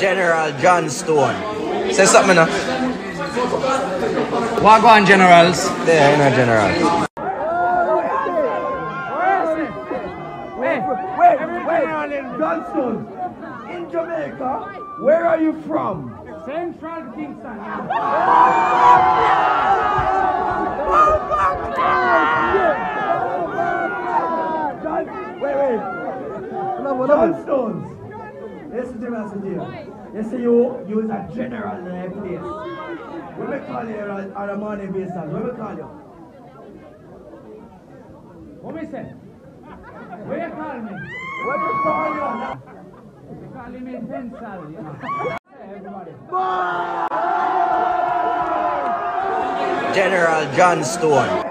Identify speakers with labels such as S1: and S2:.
S1: General John Stone. Say something now.
S2: Wagwan Generals.
S1: There, you know, General.
S3: Wait, wait, wait. Johnstone, in Jamaica, where are you from?
S2: Central Kingston.
S3: John, wait, wait. John Stones. Listen to me, listen to you. You see, you, you is a general in a place. Oh. What we call you on on a morning basis? What we call you?
S2: What we say? Where you call me?
S3: What we call you?
S2: You call me pencil, you know. Everybody.
S1: General John Stone.